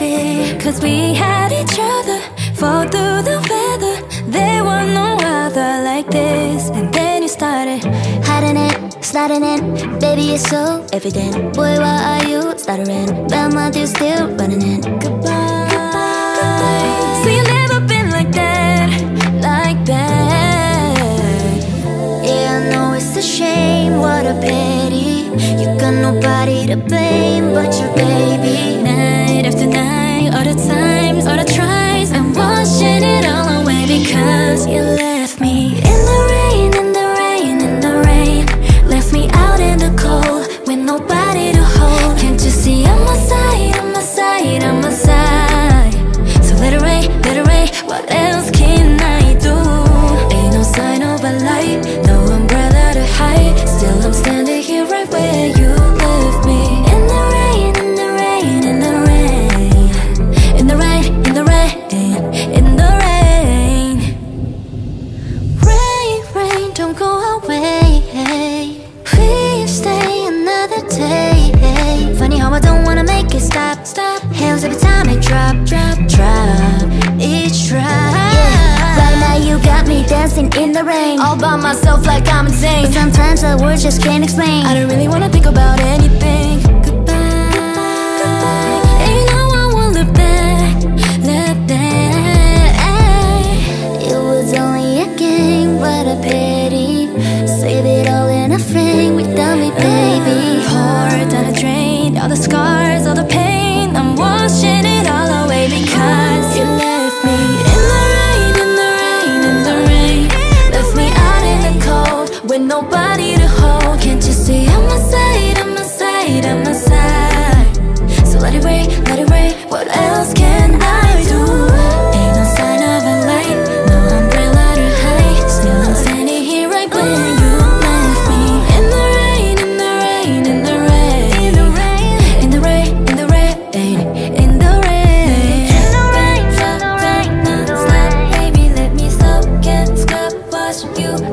we had each other Fall through the weather. There was no other like this. And then you started Hiding it, sliding in. Baby, it's so evident. Boy, why are you stuttering? But my dude's still running in. Goodbye. So you never been like that Like that. Yeah, I know it's a shame, what a pity. You got nobody to blame but your Because you left me the rain. All by myself like I'm insane. But sometimes the words just can't explain. I don't really wanna think about anything With nobody to hold Can't you see? I'm inside, I'm inside, I'm inside So let it rain, let it rain What else can I do? Ain't no sign of a light No umbrella to hide. Still I'm standing here right when you left me. In the rain, in the rain, in the rain. In the rain, in the rain, in the rain In the rain. Stop, stop, baby, let me soak and scrub Wash you.